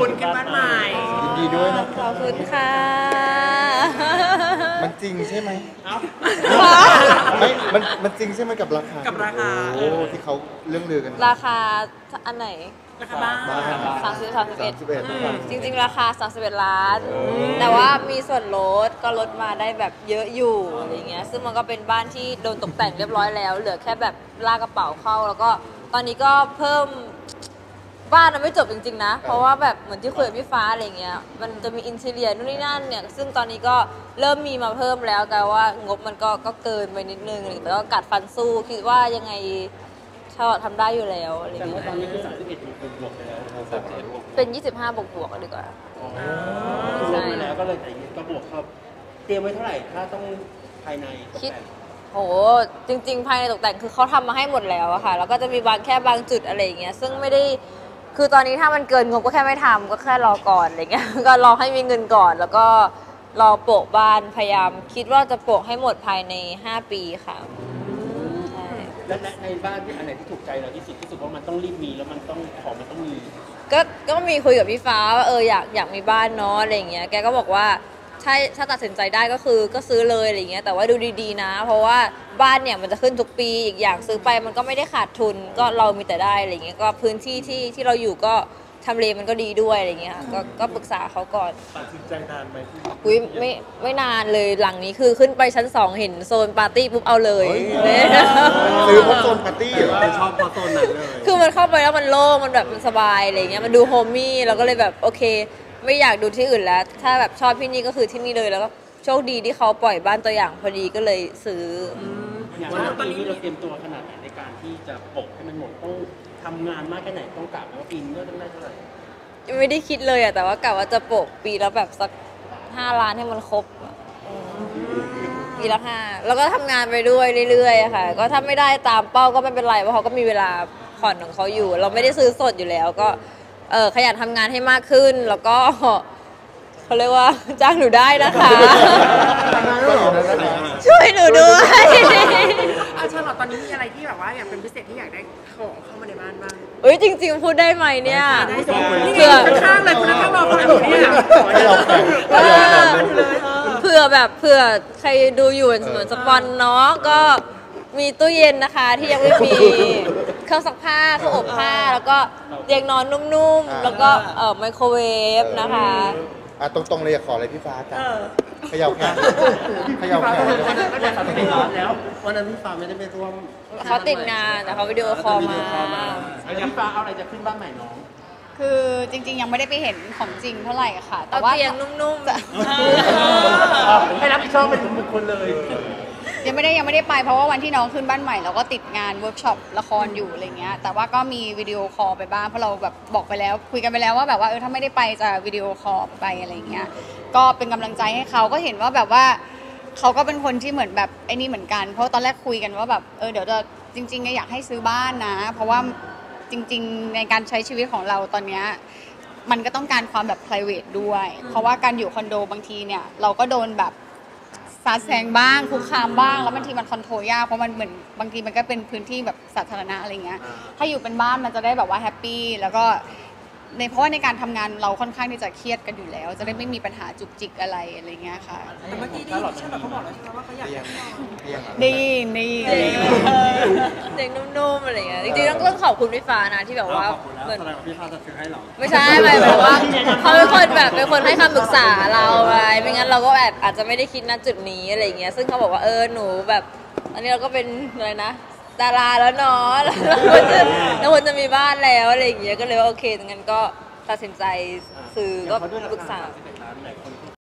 คุณขึ้นบ้านใหม่ยินดีด้วยนะขอบคุณค่ะ มันจริงใช่ไหมเอ้าไม่มันมันจริงใช่ไหมกับราคา กับราคา โอ้ที่เขาเรื่องลือกัน ราคาอันไหนราคาบ้านบ้านสามสิบสามสิบเอ็ดสิบเอ็ดจริง ๆ ราคา31ล้าน แต่ว่ามีส่วนลดก็ลดมาได้แบบเยอะอยู่อะไรเงี้ย ซึ่งมันก็เป็นบ้านที่โดนตกแต่งเรียบร้อยแล้ว เหลือแค่แบบลากกระเป๋าเข้า แล้วก็ตอนนี้ก็เพิ่ม บ้านมันไม่จบจริงๆนะ เพราะว่าแบบเหมือนที่คุยกับพี่ฟ้าอะไรเงี้ย มันจะมีอินเทเรียนู่นนี่นั่นเนี่ย ซึ่งตอนนี้ก็เริ่มมีมาเพิ่มแล้วแต่ว่างบมันก็ก็เกินไปนิดนึงอะไรเงี้ยแต่ก็กัดฟันสู้คิดว่ายังไงชอบทำได้อยู่แล้วอะไรแต่เงี้ว่ายตอนนี้คือ31เป็นบวกไปแล้วเป็น 25 บวกบวกๆดีกว่ารวมไปแล้วก็เลยแต่ก็บวกเข้าเตรียมไว้เท่าไหร่ถ้าต้องภายในตกคิด แต่งโห จริง ๆ ภายในตกแต่งคือเขาทำมาให้หมดแล้วอะค่ะ แล้วก็จะมีบางแค่บางจุดอะไรอย่างเงี้ย ซึ่งไม่ได้ คือตอนนี้ถ้ามันเกินงบก็แค่ไม่ทำก็แค่รอก่อนอะไรเงี้ย ก็รอให้มีเงินก่อน แล้วก็รอโปะบ้านพยายาม คิดว่าจะโปะให้หมดภายใน 5 ปีค่ะใช่และและในบ้านที่อันไหนที่ถูกใจเราที่สุดที่สุดว่ามันต้องรีบมีแล้วมันต้องของมันต้องมี ก็ก็มีคุยกับพี่ฟ้าว่าเอออยากอยากมีบ้านเนาะอะไรอย่างเงี้ยแกก็บอกว่า ถ้าถ้าตัดสินใจได้ก็คือก็ซื้อเลยอะไรเงี้ยแต่ว่าดูดีๆนะ เพราะว่าบ้านเนี่ยมันจะขึ้นทุกปีอีกอย่างซื้อไปมันก็ไม่ได้ขาดทุนก็เรามีแต่ได้อะไรเงี้ยก็พื้นที่ที่ที่เราอยู่ก็ทำเลมันก็ดีด้วยอะไรเงี้ยค่ะก็ก็ปรึกษาเขาก่อน ตัดสินใจนานไหมที่อุ้ยไม่ไม่นานเลยหลังนี้คือขึ้นไปชั้นสองเห็นโซนปาร์ตี้ปุ๊บเอาเลยเนี่ยซื้อเพราะโซนปาร์ตี้เหรอชอบพอโซนนั้นเลย คือมันเข้าไปแล้วมันโล่งมันแบบมันสบายอะไรเงี้ยมันดูโฮมมี่เราก็เลยแบบโอเค ไม่อยากดูที่อื่นแล้ว ถ้าแบบชอบที่นี่ก็คือที่นี่เลยแล้วก็โชคดีที่เขาปล่อยบ้านตัวอย่างพอดีก็เลยซื้ออย่างว่าปีนี้เราเตรียมตัวขนาดไหนในการที่จะปกให้มันหมดต้องทำงานมากแค่ไหนต้องกลับว่าปีนี้ก็ต้องได้เท่าไหร่ไม่ได้คิดเลยอะแต่ว่ากะว่าจะโปะปีแล้วแบบสักห้าล้านให้มันครบอะอืมปีละห้าแล้วก็ทำงานไปด้วยเรื่อยๆอะค่ะ ก็ถ้าไม่ได้ตามเป้าก็ไม่เป็นไรเพราะเขาก็มีเวลาผ่อนของเขาอยู่ เราไม่ได้ซื้อสดอยู่แล้วก็ เออขยันทำงานให้มากขึ้น แล้วก็เขาเรียกว่าจ้างหนูได้นะคะก็อย่างนั้นนะคะช่วยหนูด้วยอาชาลอตตอนนี้มีอะไรที่แบบว่าอยากเป็นพิเศษที่อยากได้ของเข้ามาในบ้านบ้างเอ้ยจริง ๆ พูดได้ไหมเนี่ยได้สินี่ไงเผื่อข้างๆเลยคุณข้างๆรอฟังอยู่เนี่ยให้เราแข่งเออเผื่อแบบเผื่อใครดูอยู่เหมือนสปอนเนาะก็มีตู้เย็นนะคะที่ยังไม่มี เครื่องซักผ้าเครื่องอบผ้า แล้วก็เตียงนอนนุ่มๆ แล้วก็เอ่อไมโครเวฟนะคะ อะตรงๆเลยอยากขออะไรพี่ฟ้าจ้ะเขย่าแขนเขย่าแขนแล้ววันนั้นพี่ฟ้าไม่ได้ไปร่วมเขาติดงานแต่เขาวิดีโอคอลมา แล้วพี่ฟ้าเอาอะไรจะขึ้นบ้านใหม่น้อง คือจริง ๆ ยังไม่ได้ไปเห็นของจริงเท่าไหร่ค่ะ แต่เอาว่า เตียงนุ่มจะให้รับผิดชอบเป็นบุคคลเลย ยังไม่ได้ยังไม่ได้ไปเพราะว่าวันที่น้องขึ้นบ้านใหม่เราก็ติดงานเวิร์กช็อปละครอยู่อะไรเงี้ยแต่ว่าก็มีวิดีโอคอลไปบ้างเพราะเราแบบบอกไปแล้ว คุยกันไปแล้วว่าแบบว่าเออถ้าไม่ได้ไปจะวิดีโอคอลไปอะไรเงี้ยก็เป็นกำลังใจให้เขาก็เห็นว่าแบบว่าเขาก็เป็นคนที่เหมือนแบบไอ้นี่เหมือนกัน เพราะตอนแรกคุยกันว่าแบบเออเดี๋ยวจะจริงๆอยากให้ซื้อบ้านนะ เพราะว่าจริง ๆ ในการใช้ชีวิตของเราตอนเนี้ยมันก็ต้องการความแบบ private ด้วย เพราะว่าการอยู่คอนโดบางทีเนี่ยเราก็โดนแบบ ซาแซงบ้างคุกคามบ้าง แล้วบางทีมัน control ยากเพราะมันเหมือนบางทีมันก็เป็นพื้นที่แบบสาธารณะอะไรเงี้ยถ้าอยู่เป็นบ้านมันจะได้แบบว่า happy แล้วก็ในเพราะว่าในการทำงานเราค่อนข้างที่จะเครียดกันอยู่แล้ว จะได้ไม่มีปัญหาจุกจิกอะไรอะไรเงี้ยค่ะ แต่เมื่อกี้ที่ชาลอตเขาบอกแล้วใช่ไหมว่าเขาอยากเตียงเตียงอะดีดีๆเตียง เตียงนุ่มๆอะไรเงี้ยจริงๆต้องต้องขอบคุณพี่ฟ้านะที่แบบว่าเหมือน แสดงว่าพี่ฟ้าจะซื้อให้เหรอไม่ใช่หมายถึงว่าเขาเป็นคนแบบเป็นคนให้คำปรึกษาเราไปไม่งั้นเราก็แบบอาจจะไม่ได้คิดณจุดนี้อะไรอย่างเงี้ยซึ่งเขาบอกว่าเออหนูแบบตอนนี้เราก็เป็นอะไรนะดาราแล้วเนาะแล้วเราควรจะเราควรจะมีบ้านแล้วอะไรอย่างเงี้ยก็เลยว่าโอเคงั้นก็ตัดสินใจซื้อก็เพราะด้วยปรึกษา31ล้านหลายคน